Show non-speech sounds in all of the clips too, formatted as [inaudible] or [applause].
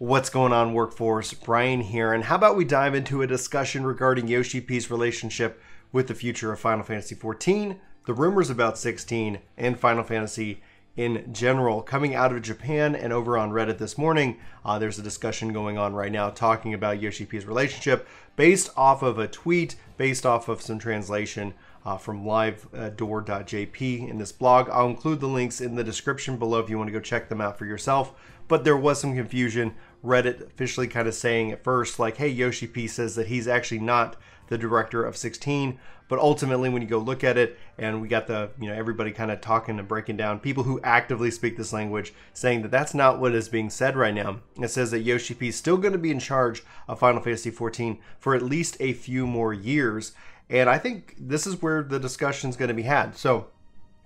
What's going on, workforce? Brian here, and how about we dive into a discussion regarding Yoshi P's relationship with the future of Final Fantasy XIV, the rumors about 16, and Final Fantasy in general. Coming out of Japan and over on Reddit this morning, uh, there's a discussion going on right now talking about Yoshi P's relationship based off of a tweet, based off of some translation uh, from livedoor.jp in this blog. I'll include the links in the description below if you want to go check them out for yourself. But there was some confusion Reddit officially kind of saying at first, like, hey, Yoshi P says that he's actually not the director of 16. But ultimately, when you go look at it, and we got the, you know, everybody kind of talking and breaking down, people who actively speak this language saying that that's not what is being said right now. It says that Yoshi P is still going to be in charge of Final Fantasy 14 for at least a few more years. And I think this is where the discussion is going to be had. So,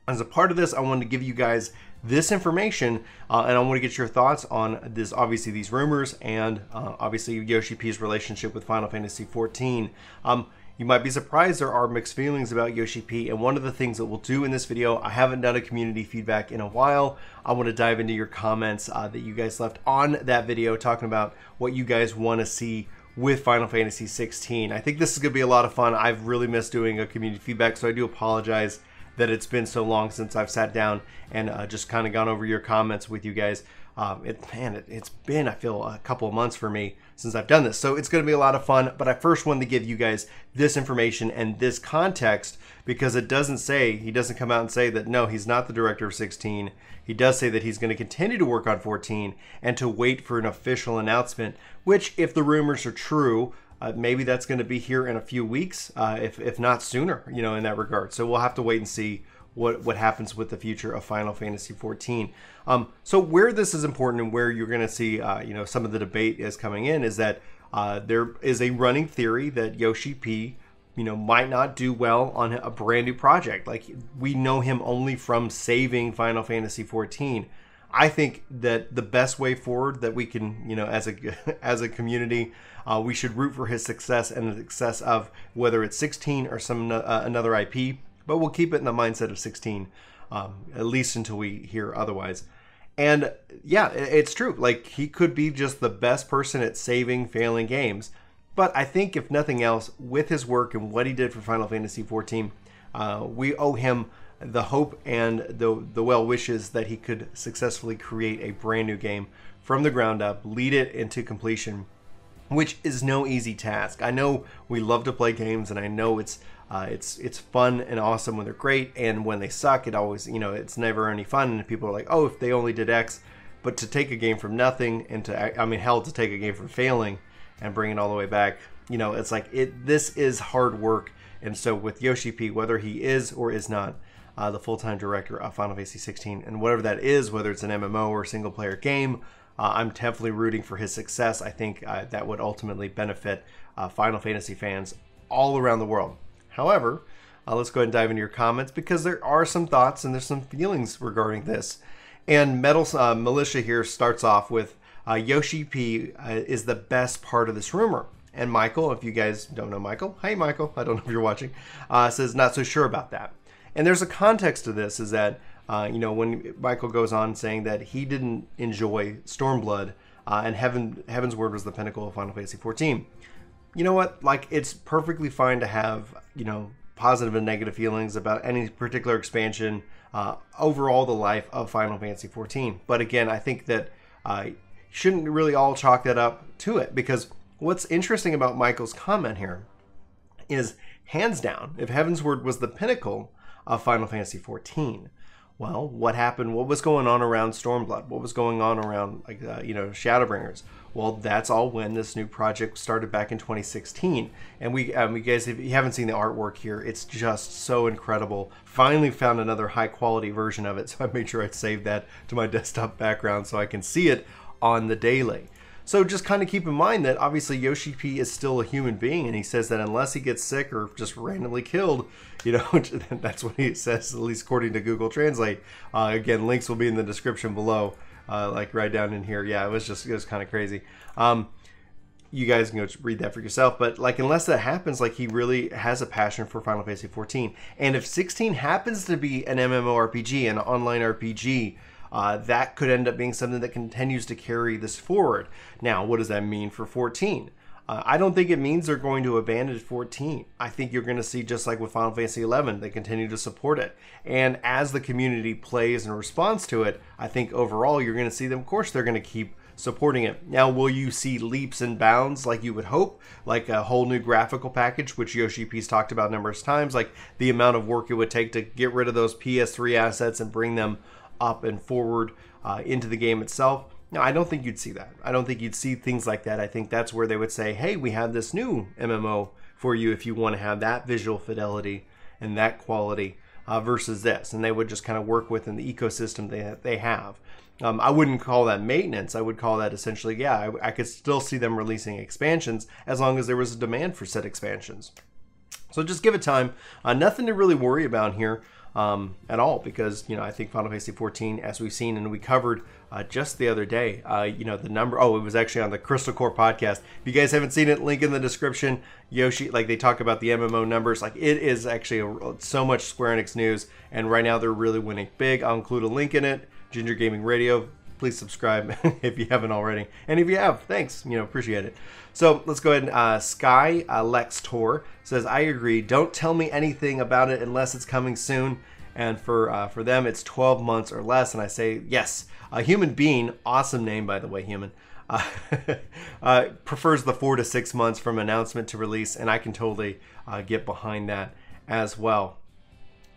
as a part of this, I wanted to give you guys this information, uh, and I want to get your thoughts on this. Obviously, these rumors, and uh, obviously Yoshi P's relationship with Final Fantasy XIV. Um, you might be surprised there are mixed feelings about Yoshi P, and one of the things that we'll do in this video, I haven't done a community feedback in a while. I want to dive into your comments uh, that you guys left on that video, talking about what you guys want to see with Final Fantasy 16. I think this is going to be a lot of fun. I've really missed doing a community feedback, so I do apologize that it's been so long since I've sat down and uh, just kind of gone over your comments with you guys. Um, it, man, it, has been, I feel, a couple of months for me since I've done this. So it's going to be a lot of fun. But I first wanted to give you guys this information and this context because it doesn't say, he doesn't come out and say that, no, he's not the director of 16. He does say that he's going to continue to work on 14 and to wait for an official announcement, which, if the rumors are true, uh, maybe that's going to be here in a few weeks, uh, if, if not sooner, you know, in that regard. So we'll have to wait and see what what happens with the future of Final Fantasy 14. Um, so where this is important and where you're going to see, uh, you know, some of the debate is coming in is that uh, there is a running theory that Yoshi P, you know, might not do well on a brand new project. Like we know him only from saving Final Fantasy 14. I think that the best way forward that we can, you know, as a [laughs] as a community, uh, we should root for his success and the success of whether it's 16 or some uh, another IP but we'll keep it in the mindset of 16, um, at least until we hear otherwise. And yeah, it's true. Like he could be just the best person at saving failing games. But I think if nothing else, with his work and what he did for Final Fantasy XIV, uh, we owe him the hope and the the well wishes that he could successfully create a brand new game from the ground up, lead it into completion, which is no easy task. I know we love to play games, and I know it's uh, it's it's fun and awesome when they're great, and when they suck, it always you know it's never any fun. And people are like, oh, if they only did X, but to take a game from nothing and to I mean hell to take a game from failing and bring it all the way back, you know, it's like it. This is hard work, and so with Yoshi P, whether he is or is not. Uh, the full-time director of Final Fantasy 16, and whatever that is, whether it's an MMO or single-player game, uh, I'm definitely rooting for his success. I think uh, that would ultimately benefit uh, Final Fantasy fans all around the world. However, uh, let's go ahead and dive into your comments because there are some thoughts and there's some feelings regarding this. And Metal uh, Militia here starts off with Yoshi P is the best part of this rumor. And Michael, if you guys don't know Michael, hey Michael, I don't know if you're watching, uh, says not so sure about that. And there's a context to this is that, uh, you know, when Michael goes on saying that he didn't enjoy Stormblood and Heaven Heavensward was the pinnacle of Final Fantasy 14 you know what? Like, it's perfectly fine to have, you know, positive and negative feelings about any particular expansion uh, overall the life of Final Fantasy 14. But again, I think that uh, shouldn't really all chalk that up to it because what's interesting about Michael's comment here is hands down, if Heavensward was the pinnacle of Final Fantasy XIV. well, what happened? What was going on around Stormblood? What was going on around, like, uh, you know, Shadowbringers? Well, that's all when this new project started back in 2016. And we, um, you guys, if you haven't seen the artwork here, it's just so incredible. Finally found another high quality version of it, [laughs] so I made sure I saved that to my [laughs] desktop background so I can see it on the daily. So just kind of keep in mind that obviously Yoshi P is still a human being, and he says that unless he gets sick or just randomly killed, you know, [laughs] that's what he says, at least according to Google Translate. Uh, again, links will be in the description below uh, like right down in here. Yeah, it was just it was kind of crazy. Um, you guys can go read that for yourself. But like, unless that happens, like he really has a passion for Final Fantasy 14. And if 16 happens to be an MMORPG, an online RPG, uh, that could end up being something that continues to carry this forward. Now, what does that mean for 14? Uh, I don't think it means they're going to abandon 14. I think you're going to see, just like with Final Fantasy 11, they continue to support it. And as the community plays and responds to it, I think overall you're going to see them, of course, they're going to keep supporting it. Now, will you see leaps and bounds like you would hope, like a whole new graphical package, which Yoshi P's talked about numerous times, like the amount of work it would take to get rid of those PS3 assets and bring them up and forward uh, into the game itself? I don't think you'd see that. I don't think you'd see things like that. I think that's where they would say, hey, we have this new MMO for you if you want to have that visual fidelity and that quality uh, versus this. And they would just kind of work within the ecosystem they, they have. Um, I wouldn't call that maintenance. I would call that essentially, yeah, I, I could still see them releasing expansions as long as there was a demand for said expansions. So just give it time. Uh, nothing to really worry about here um, at all because you know I think Final Fantasy 14, as we've seen and we covered uh, just the other day, uh, you know the number. Oh, it was actually on the Crystal Core podcast. If you guys haven't seen it, link in the description. Yoshi, like they talk about the MMO numbers, like it is actually a, so much Square Enix news, and right now they're really winning big. I'll include a link in it. Ginger Gaming Radio. Please subscribe [laughs] if you haven't already, and if you have, thanks. You know, appreciate it. So let's go ahead and uh, Sky uh, Lex Tor says, I agree. Don't tell me anything about it unless it's coming soon. And for uh, for them, it's 12 months or less. And I say, yes. A human being, awesome name, by the way, human, uh, [laughs] uh, prefers the four to six months from announcement to release. And I can totally uh, get behind that as well.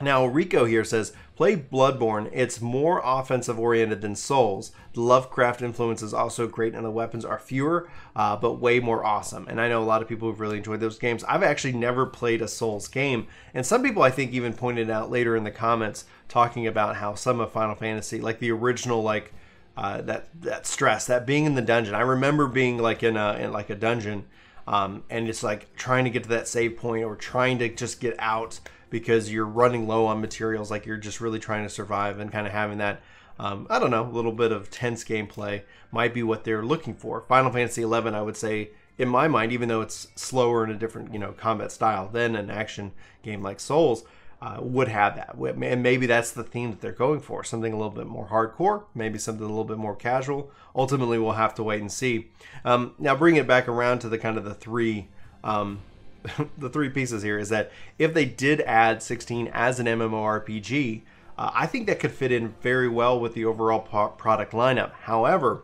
Now, Rico here says, play Bloodborne. It's more offensive oriented than Souls. The Lovecraft influence is also great, and the weapons are fewer, uh, but way more awesome. And I know a lot of people have really enjoyed those games. I've actually never played a Souls game, and some people I think even pointed out later in the comments talking about how some of Final Fantasy, like the original, like uh, that that stress, that being in the dungeon. I remember being like in a in like a dungeon, um, and it's like trying to get to that save point or trying to just get out because you're running low on materials, like you're just really trying to survive and kind of having that. Um, I don't know, a little bit of tense gameplay might be what they're looking for. Final Fantasy XI, I would say, in my mind, even though it's slower in a different, you know, combat style than an action game like Souls, uh, would have that. And maybe that's the theme that they're going for something a little bit more hardcore, maybe something a little bit more casual. Ultimately, we'll have to wait and see. Um, now, bring it back around to the kind of the three um, [laughs] the three pieces here is that if they did add 16 as an MMORPG, uh, I think that could fit in very well with the overall product lineup. However,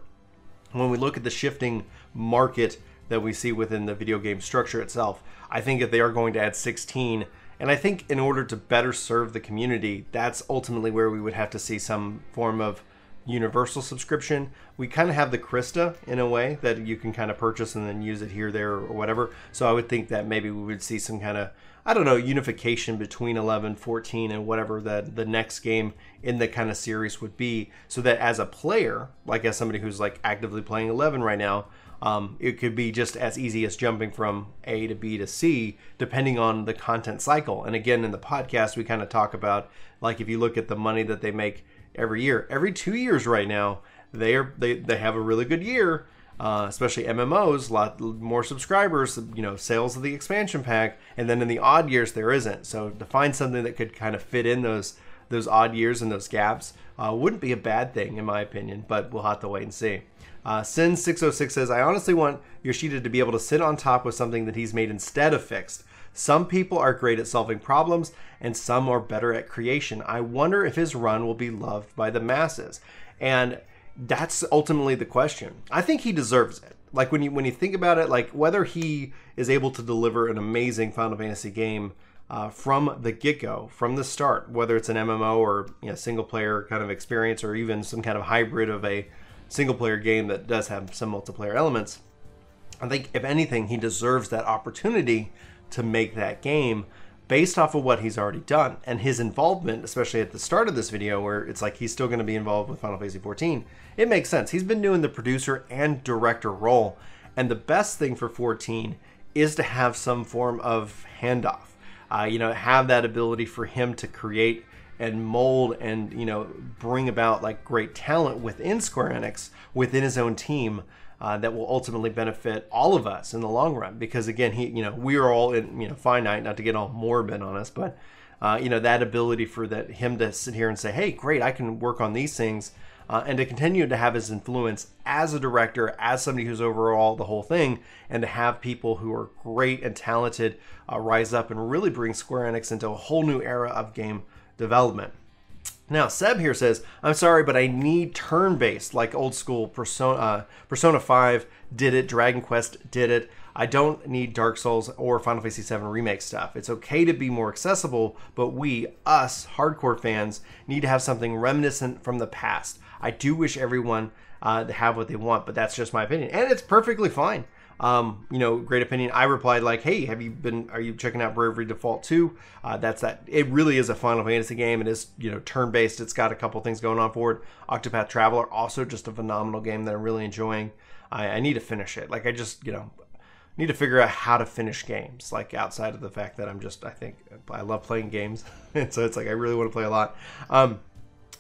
when we look at the shifting market that we see within the video game structure itself, I think if they are going to add 16, and I think in order to better serve the community, that's ultimately where we would have to see some form of universal subscription. We kind of have the Crysta in a way that you can kind of purchase and then use it here, there, or whatever. So I would think that maybe we would see some kind of, I don't know, unification between 11, 14, and whatever the, the next game in the kind of series would be. So that as a player, like as somebody who's like actively playing 11 right now, um, it could be just as easy as jumping from A to B to C, depending on the content cycle. And again, in the podcast, we kind of talk about like if you look at the money that they make every year. Every two years right now, they are they, they have a really good year. Uh, especially MMOs, a lot more subscribers, you know, sales of the expansion pack, and then in the odd years there isn't. So to find something that could kind of fit in those those odd years and those gaps uh, wouldn't be a bad thing in my opinion, but we'll have to wait and see. Uh, Sin606 says, I honestly want Yoshida to be able to sit on top with something that he's made instead of fixed. Some people are great at solving problems, and some are better at creation. I wonder if his run will be loved by the masses. And that's ultimately the question. I think he deserves it. Like when you when you think about it, like whether he is able to deliver an amazing Final Fantasy game uh, from the get go, from the start, whether it's an MMO or you know, single player kind of experience, or even some kind of hybrid of a single player game that does have some multiplayer elements. I think if anything, he deserves that opportunity to make that game based off of what he's already done and his involvement, especially at the start of this video where it's like he's still going to be involved with Final Fantasy 14. It makes sense. He's been doing the producer and director role, and the best thing for 14 is to have some form of handoff. Uh, you know, have that ability for him to create and mold and you know bring about like great talent within Square Enix within his own team uh, that will ultimately benefit all of us in the long run. Because again, he, you know, we are all in, you know, finite. Not to get all morbid on us, but uh, you know, that ability for that him to sit here and say, "Hey, great, I can work on these things." uh, and to continue to have his influence as a director, as somebody who's overall the whole thing, and to have people who are great and talented uh, rise up and really bring Square Enix into a whole new era of game development. Now, Seb here says, I'm sorry, but I need turn based, like old school Persona, uh, Persona 5 did it, Dragon Quest did it. I don't need Dark Souls or Final Fantasy VII Remake stuff. It's okay to be more accessible, but we, us, hardcore fans, need to have something reminiscent from the past. I do wish everyone uh, to have what they want, but that's just my opinion, and it's perfectly fine. Um, you know, great opinion. I replied like, "Hey, have you been? Are you checking out Bravely Default 2? Uh, that's that. It really is a Final Fantasy game. It is you know turn based. It's got a couple things going on for it. Octopath Traveler also just a phenomenal game that I'm really enjoying. I, I need to finish it. Like I just you know need to figure out how to finish games like outside of the fact that i'm just i think i love playing games [laughs] and so it's like i really want to play a lot um,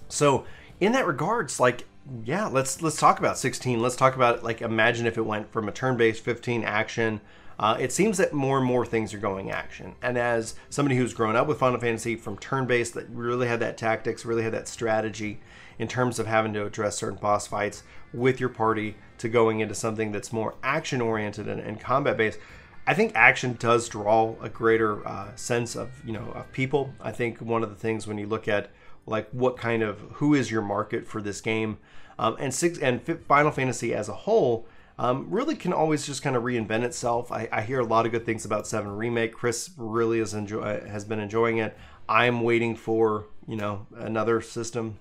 so in that regards, like yeah, let's let's talk about 16. Let's talk about like imagine if it went from a turn-based 15 action. Uh, it seems that more and more things are going action. And as somebody who's grown up with Final Fantasy from turn-based, that really had that tactics, really had that strategy in terms of having to address certain boss fights with your party to going into something that's more action-oriented and, and combat-based. I think action does draw a greater uh, sense of you know of people. I think one of the things when you look at like what kind of who is your market for this game um, and six and final fantasy as a whole um, really can always just kind of reinvent itself. I, I, hear a lot of good things about 7 remake. Chris really has enjoy has been enjoying it. I'm waiting for you know another system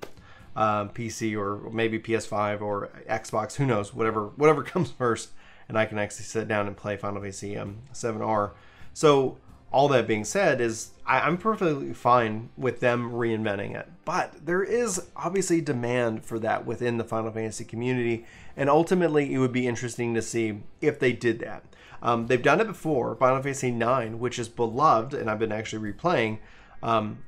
uh, pc or maybe ps5 or xbox who knows whatever whatever [laughs] comes first and i can actually sit down and play final fantasy um, 7r so all that being said is I, am perfectly fine with them reinventing it. But there is obviously demand for that within the final fantasy community and ultimately it would be interesting to see if they did that. Um, they've done it before final fantasy IX which is beloved and i've been actually replaying um,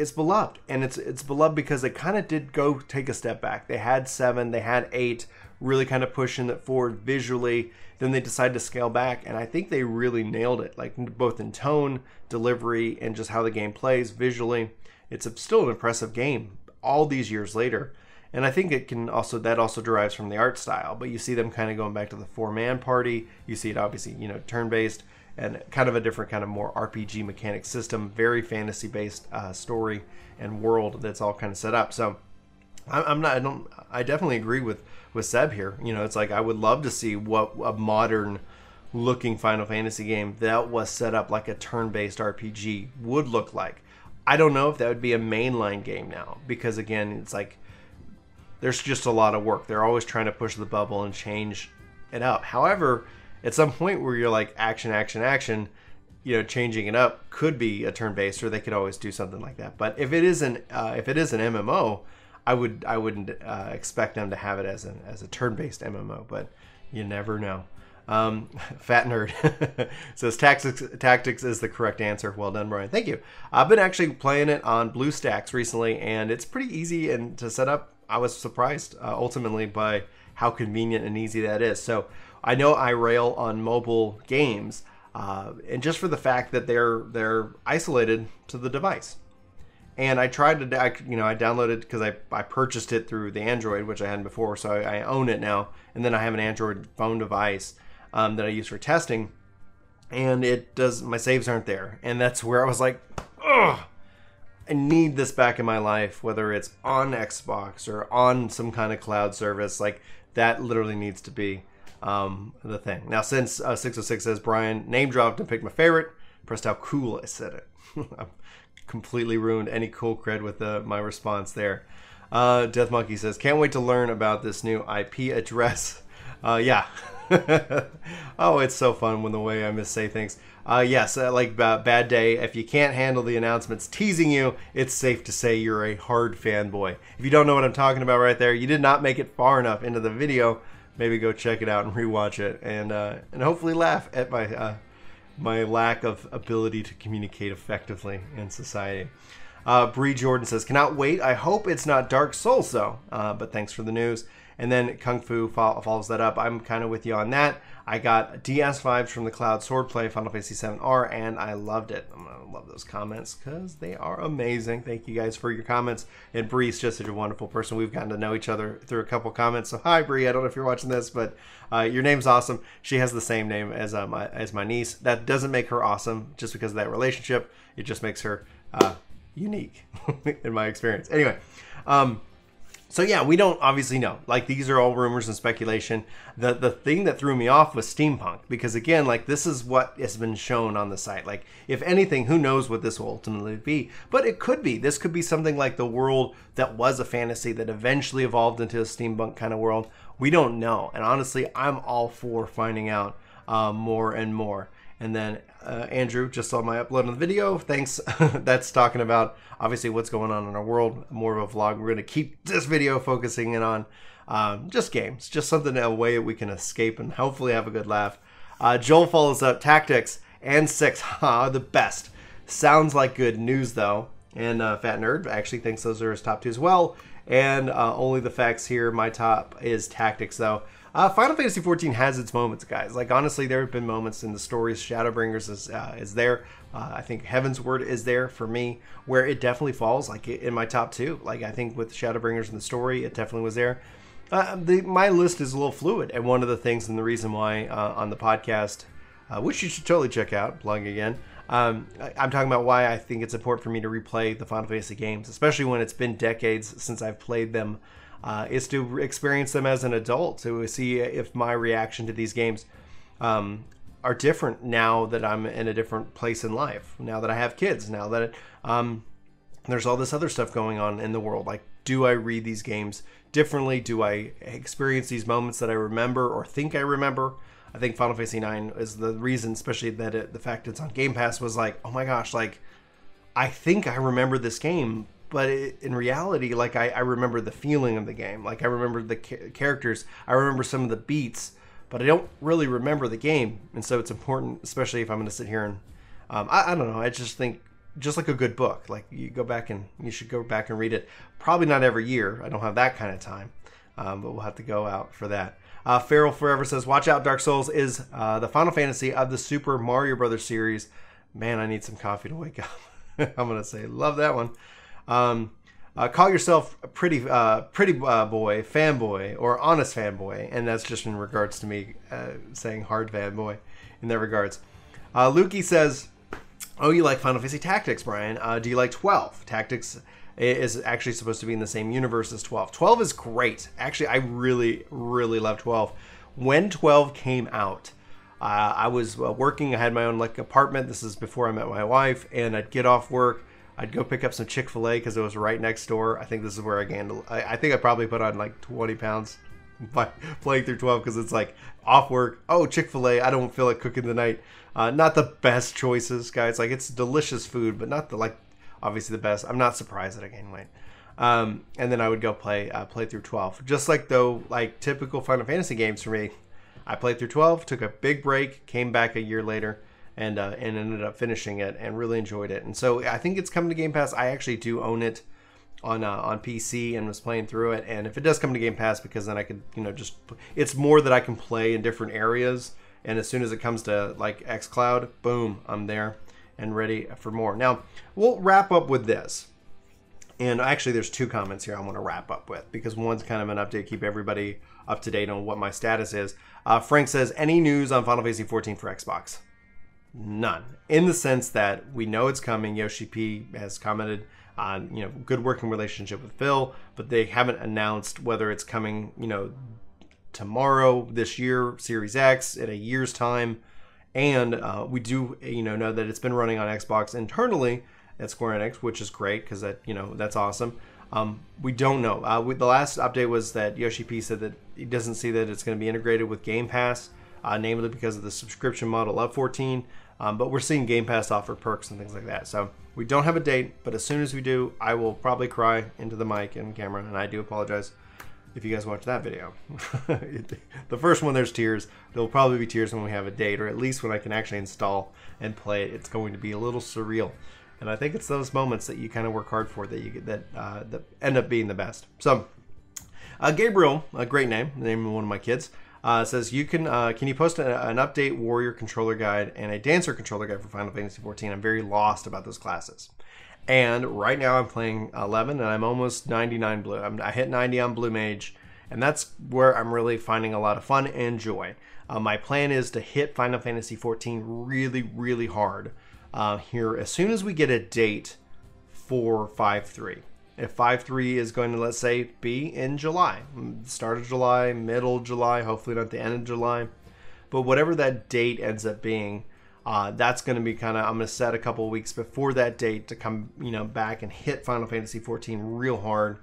it's beloved. And it's it's beloved because it kind of did go take a step back. They had seven they had eight really kind of pushing it forward visually. Then they decided to scale back, and I think they really nailed it, like both in tone, delivery, and just how the game plays visually. It's still an impressive game all these years later. And I think it can also that also derives from the art style. But you see them kind of going back to the four man party. You see it obviously, you know, turn based and kind of a different kind of more RPG mechanic system, very fantasy based uh, story and world that's all kind of set up. So I'm not. I don't. I definitely agree with with Seb here. You know, it's like I would love to see what a modern looking Final Fantasy game that was set up like a turn-based RPG would look like. I don't know if that would be a mainline game now because again, it's like there's just a lot of work. They're always trying to push the bubble and change it up. However, at some point where you're like action, action, action, you know, changing it up could be a turn-based, or they could always do something like that. But if it is an uh, if it is an MMO, I would I wouldn't uh, expect them to have it as an as a turn-based MMO, but you never know. Um, [laughs] Fat Nerd [laughs] says tactics tactics is the correct answer. Well done, Brian. Thank you. I've been actually playing it on BlueStacks recently, and it's pretty easy and to set up. I was surprised uh, ultimately by how convenient and easy that is. So I know I rail on mobile games, uh, and just for the fact that they're they're isolated to the device and I tried to, I, you know, I downloaded because I, I purchased it through the Android, which I hadn't before, so I, I own it now. And then I have an Android phone device um, that I use for testing, and it does my saves aren't there, and that's where I was like, ugh, I need this back in my life, whether it's on Xbox or on some kind of cloud service, like that literally needs to be um, the thing. Now, since uh, 606 says Brian name dropped and picked my favorite, pressed how cool I said it. [laughs] completely ruined any cool cred with the, my response there. Uh, Death Monkey says, "Can't wait to learn about this new IP address." [laughs] Uh, yeah. [laughs] oh, it's so fun when the way I miss say things. Uh, yes, uh, like uh, Bad Day. If you can't handle the announcements teasing you, it's safe to say you're a hard fanboy. If you don't know what I'm talking about right there, you did not make it far enough into the video. Maybe go check it out and rewatch it, and uh, and hopefully laugh at my uh, my lack of ability to communicate effectively in society. Uh, Bree Jordan says, "Cannot wait. I hope it's not Dark Souls though." Uh, but thanks for the news. And then Kung Fu follows that up. I'm kind of with you on that. I got DS vibes from the Cloud Swordplay Final Fantasy VII R, and I loved it. I love those comments because they are amazing. Thank you guys for your comments. And Bree's just such a wonderful person. We've gotten to know each other through a couple comments. So hi, Bree. I don't know if you're watching this, but uh, your name's awesome. She has the same name as uh, my as my niece. That doesn't make her awesome just because of that relationship. It just makes her uh, unique [laughs] in my experience. Anyway. Um, so yeah, we don't obviously know. Like these are all rumors and speculation. The the thing that threw me off was steampunk because again, like this is what has been shown on the site. Like if anything, who knows what this will ultimately be? But it could be. This could be something like the world that was a fantasy that eventually evolved into a steampunk kind of world. We don't know. And honestly, I'm all for finding out uh, more and more. And then uh, Andrew just saw my upload on the video. Thanks. [laughs] That's talking about obviously what's going on in our world. More of a vlog. We're going to keep this video focusing in on um, just games, just something a way we can escape and hopefully have a good laugh. Uh, Joel follows up tactics and six. [laughs] Ha, the best. Sounds like good news though. And uh, Fat Nerd actually thinks those are his top two as well. And uh, only the facts here. My top is tactics though. Uh, Final Fantasy XIV has its moments, guys. Like honestly, there have been moments in the stories. Shadowbringers is uh, is there. Uh, I think Heavensward is there for me, where it definitely falls like in my top two. Like I think with Shadowbringers in the story, it definitely was there. Uh, the, my list is a little fluid, and one of the things and the reason why uh, on the podcast, uh, which you should totally check out, plug again. Um, I, I'm talking about why I think it's important for me to replay the Final Fantasy games, especially when it's been decades since I've played them uh, is to experience them as an adult to see if my reaction to these games um, are different now that I'm in a different place in life. Now that I have kids, now that um, there's all this other stuff going on in the world. Like, do I read these games differently? Do I experience these moments that I remember or think I remember? I think Final Fantasy IX is the reason, especially that it, the fact it's on Game Pass was like, oh my gosh, like I think I remember this game, but it, in reality, like I, I, remember the feeling of the game. Like I remember the ca- characters. I remember some of the beats, but I don't really remember the game. And so it's important, especially if I'm going to sit here and um, I, I don't know. I just think just like a good book, like you go back and you should go back and read it. Probably not every year. I don't have that kind of time, um, but we'll have to go out for that. Uh, Feral Forever says, "Watch out! Dark Souls is uh, the Final Fantasy of the Super Mario Brothers series." Man, I need some coffee to wake up. [laughs] I'm gonna say, love that one. Um, uh, call yourself a pretty, uh, pretty uh, boy, fanboy, or honest fanboy, and that's just in regards to me uh, saying hard fanboy in that regards. Uh, Lukey says, "Oh, you like Final Fantasy Tactics, Brian? Uh, do you like 12? Tactics is actually supposed to be in the same universe as 12. 12 is great. Actually, I really, really love 12. When 12 came out." Uh, I was working. I had my own like apartment. This is before I met my wife, and I'd get off work, I'd go pick up some Chick Fil A because it was right next door. I think this is where I gained. I, I think I probably put on like 20 pounds [laughs] by playing through 12 because it's like off work. Oh, Chick Fil A. I don't feel like cooking tonight. Uh, not the best choices, guys. Like it's delicious food, but not the like obviously the best. I'm not surprised that I gained weight. Um, and then I would go play uh, play through 12. Just like though, like typical Final Fantasy games for me, I played through 12, took a big break, came back a year later, and uh, and ended up finishing it and really enjoyed it. And so I think it's coming to Game Pass. I actually do own it on uh, on PC and was playing through it. And if it does come to Game Pass, because then I could you know just it's more that I can play in different areas. And as soon as it comes to like XCloud, boom, I'm there and ready for more. Now we'll wrap up with this. And actually, there's two comments here I want to wrap up with because one's kind of an update, keep everybody up to date on what my status is. Uh, Frank says, any news on Final Fantasy 14 for Xbox? None. In the sense that we know it's coming. Yoshi P has commented on, you know, good working relationship with Phil, but they haven't announced whether it's coming, you know, tomorrow, this year, Series X, in a year's time. And uh, we do, you know, know that it's been running on Xbox internally at Square Enix, which is great because that, you know, that's awesome. Um, we don't know. Uh, we, the last update was that Yoshi P said that he doesn't see that it's going to be integrated with Game Pass uh, namely because of the subscription model of 14. Um, but we're seeing Game Pass offer perks and things like that. So we don't have a date, but as soon as we do, I will probably cry into the mic and camera, and I do apologize if you guys watch that video. [laughs] the first one, there's tears. There'll probably be tears when we have a date, or at least when I can actually install and play it. It's going to be a little surreal, and I think it's those moments that you kind of work hard for that you get that uh, that end up being the best. So Uh, Gabriel, a great name, the name of one of my kids, uh, says you can uh, can you post a, an update warrior controller guide and a dancer controller guide for Final Fantasy 14? I'm very lost about those classes. And right now I'm playing 11 and I'm almost 99 blue. I'm, I hit 90 on blue mage, and that's where I'm really finding a lot of fun and joy. Uh, my plan is to hit Final Fantasy 14 really, really hard uh, here as soon as we get a date for 5.3. If 5-3 is going to, let's say, be in July, start of July, middle July, hopefully not the end of July, but whatever that date ends up being, uh, that's going to be kind of I'm going to set a couple weeks before that date to come you know back and hit Final Fantasy 14 real hard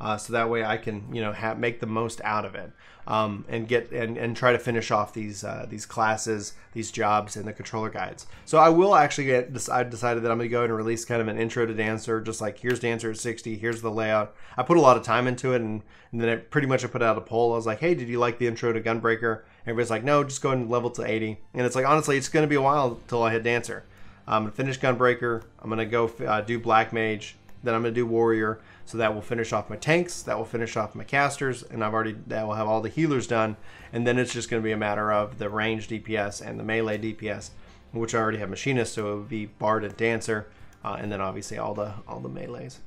uh, so that way I can you know have, make the most out of it um, and get and, and try to finish off these uh, these classes, these jobs, and the controller guides. So I will actually get. I decided that I'm going to go and release kind of an intro to Dancer, just like here's Dancer at 60, here's the layout. I put a lot of time into it, and, and then I pretty much I put out a poll. I was like, hey, did you like the intro to Gunbreaker? Everybody's like, no, just go and level to 80. And it's like honestly, it's going to be a while until I hit Dancer. I'm gonna finish Gunbreaker. I'm gonna go uh, do Black Mage. Then I'm gonna do Warrior. So that will finish off my tanks, that will finish off my casters, and I've already that will have all the healers done. And then it's just going to be a matter of the range DPS and the melee DPS, which I already have machinist, so it would be Bard and Dancer, uh, and then obviously all the all the melees.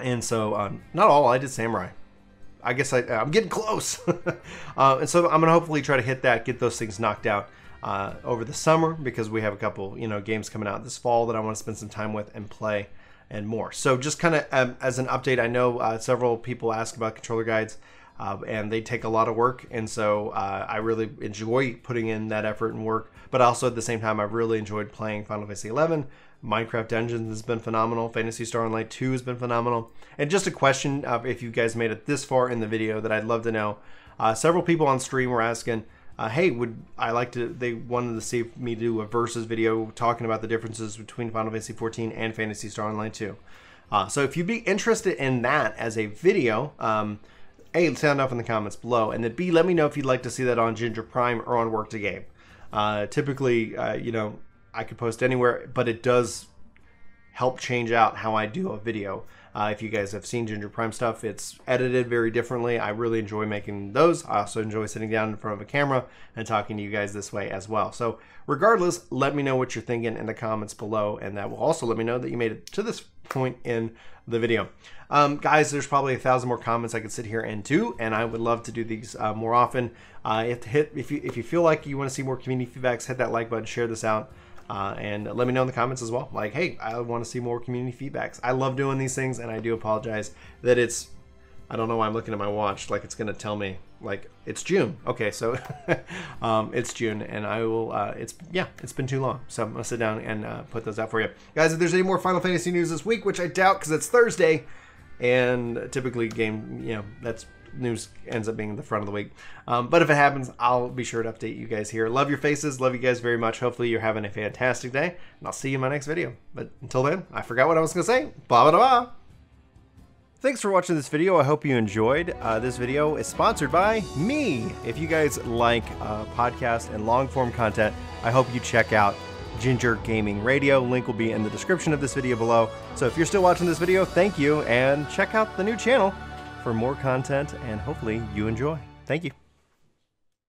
And so um, not all, I did Samurai. I guess I, I'm getting close. [laughs] uh, and so I'm gonna hopefully try to hit that, get those things knocked out. Uh, over the summer because we have a couple you know games coming out this fall that I want to spend some time with and play and more. So just kind of um, as an update, I know uh, several people ask about controller guides. Uh, and they take a lot of work, and so uh, I really enjoy putting in that effort and work. But also at the same time, I've really enjoyed playing Final Fantasy XI. Minecraft Dungeons has been phenomenal. Phantasy Star Online 2 has been phenomenal. And just a question of if you guys made it this far in the video that I'd love to know. Uh, several people on stream were asking, uh, hey, would I like to? They wanted to see me do a versus video talking about the differences between Final Fantasy 14 and Phantasy Star Online 2. Uh, so if you'd be interested in that as a video, um, A, sound off in the comments below, and then B, let me know if you'd like to see that on Ginger Prime or on Work to Game. Uh, typically, uh, you know, I could post anywhere, but it does help change out how I do a video. Uh, if you guys have seen Ginger Prime stuff, it's edited very differently. I really enjoy making those. I also enjoy sitting down in front of a camera and talking to you guys this way as well. So, regardless, let me know what you're thinking in the comments below, and that will also let me know that you made it to this point in the video. Um, guys, there's probably a thousand more comments I could sit here and do, and I would love to do these uh, more often. Uh, if, hit, if, you, if you feel like you want to see more community feedbacks, hit that like button, share this out. Uh, and let me know in the comments as well. Like, hey, I want to see more community feedbacks. I love doing these things, and I do apologize that it's. I don't know why I'm looking at my watch like it's gonna tell me like it's June. Okay, so [laughs] um, it's June, and I will. Uh, it's yeah, it's been too long, so I'm gonna sit down and uh, put those out for you, guys. If there's any more Final Fantasy news this week, which I doubt because it's Thursday, and typically game, you know, that's news ends up being the front of the week. Um, but if it happens, I'll be sure to update you guys here. Love your faces. Love you guys very much. Hopefully, you're having a fantastic day. And I'll see you in my next video. But until then, I forgot what I was going to say. Blah, blah, blah. Thanks for watching this video. I hope you enjoyed. Uh, this video is sponsored by me. If you guys like uh, podcast and long form content, I hope you check out Ginger Gaming Radio. Link will be in the description of this video below. So if you're still watching this video, thank you, and check out the new channel for more content, and hopefully you enjoy. Thank you.